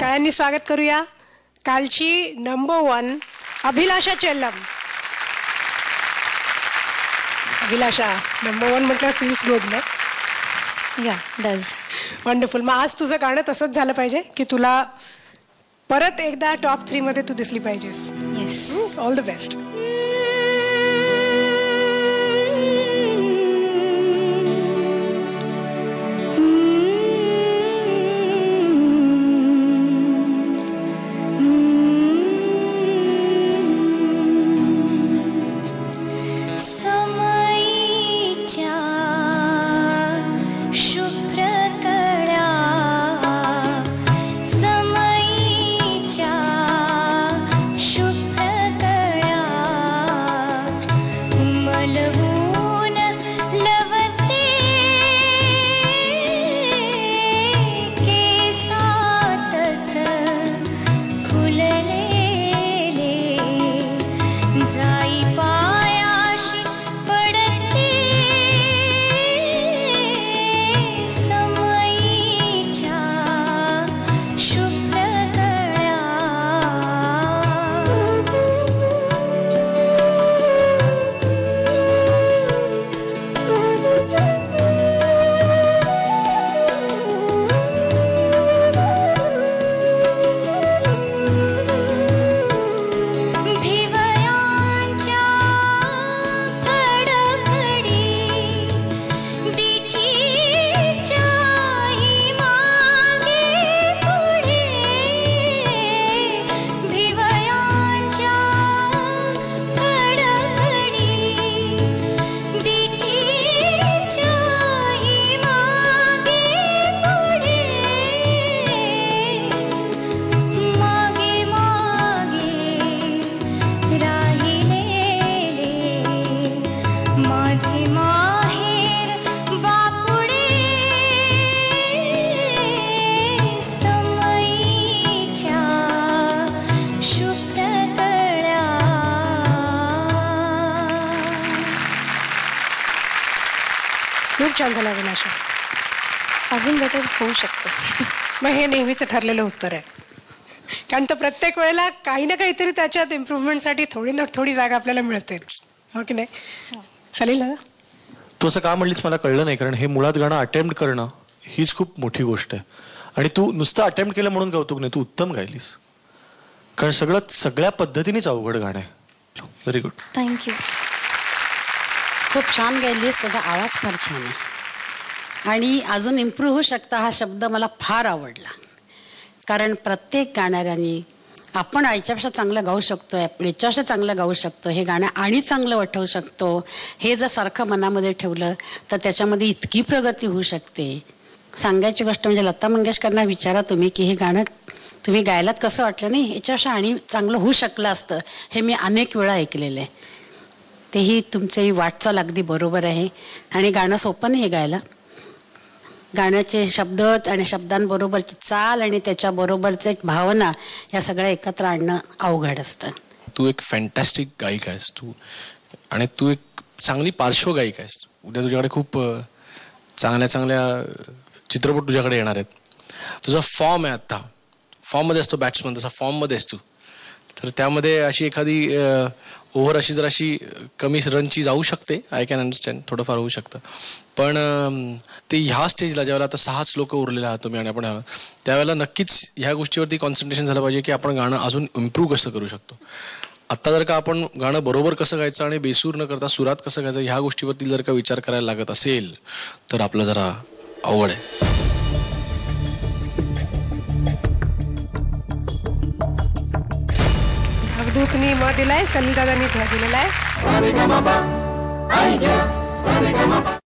टाळ्यांनी स्वागत करूया. कालची number one Abhilasha Chellam. Abhilasha number one म्हटलं फील्स ना या डज वंडरफुल मग आज तुझं गाणं तसंच झालं पाहिजे की तुला परत एकदा टॉप थ्री मध्ये तू दिसली पाहिजेस. येस ऑल द बेस्ट खूप छान झालं अभिलाषा अजून बेटर होऊ शकतं. मग हे नेहमीच ठरलेलं उत्तर आहे. कारण तर प्रत्येक वेळेला काही ना काहीतरी त्याच्यात इम्प्रूव्हमेंटसाठी थोडी ना थोडी जागा आपल्याला मिळतेच. हो की नाही? चालेल ना तू असं का म्हणलीस मला कळलं नाही? कारण हे मुळात गाणं अटेम्प्ट करणं हीच खूप मोठी गोष्ट आहे. आणि तू नुसतं अटेम्प्ट केलं म्हणून कौतुक नाही तू उत्तम गायलीस. कारण सगळं सगळ्या पद्धतीनेच अवघड गाणं आहे. व्हेरी गुड थँक्यू खूप छान गायली तुझा आवाज फार छान आहे. आणि अजून इम्प्रूव्ह होऊ शकता हा शब्द मला फार आवडला. कारण प्रत्येक गाणाऱ्यांनी आपण याच्यापेक्षा चांगलं गाऊ शकतो आपण याच्यापेक्षा चांगलं गाऊ शकतो हे गाणं आणि चांगलं वाटवू शकतो हे जर सारखं मनामध्ये ठेवलं तर त्याच्यामध्ये इतकी प्रगती होऊ शकते. सांगायची गोष्ट म्हणजे लता मंगेशकरांना विचारा तुम्ही की हे गाणं तुम्ही गायलात कसं वाटलं नाही याच्यापेक्षा आणि चांगलं होऊ शकलं असतं हे मी अनेक वेळा ऐकलेलं आहे. तेही तुमची वाटचाल अगदी बरोबर आहे. आणि गाणं सोपं नाही आहे गायला. गाण्याचे शब्द आणि शब्दांबरोबरची चाल आणि त्याच्याबरोबरचे एक भावना या सगळ्या एकत्र आणणं अवघड असतं. तू एक फॅन्टॅस्टिक गायिका आहेस तू. आणि तू एक चांगली पार्श्वगायिका आहेस. उद्या तुझ्याकडे खूप चांगल्या चांगल्या चित्रपट तुझ्याकडे येणार आहेत. तुझा फॉर्म आहे आत्ता. फॉर्ममध्ये असतो बॅट्समन तसा फॉर्ममध्ये असतो तर त्यामध्ये अशी एखादी ओव्हर अशी जराशी कमी रनची जाऊ शकते आय कॅन अंडरस्टँड थोडंफार होऊ शकतं. पण ते ह्या स्टेजला ज्यावेळेला आता सहाच लोक उरलेले आहात तुम्ही आणि आपण त्यावेळेला नक्कीच ह्या गोष्टीवरती कॉन्सन्ट्रेशन झालं पाहिजे की आपण गाणं अजून इम्प्रूव्ह कसं करू शकतो. आत्ता जर का आपण गाणं बरोबर कसं गायचं आणि बेसूर न करता सुरात कसं गायचं ह्या गोष्टीवरती जर का विचार करायला लागत असेल तर आपलं जरा अवघड आहे. अवधूतनी म दिलाय सलील ध दिलेला आहे.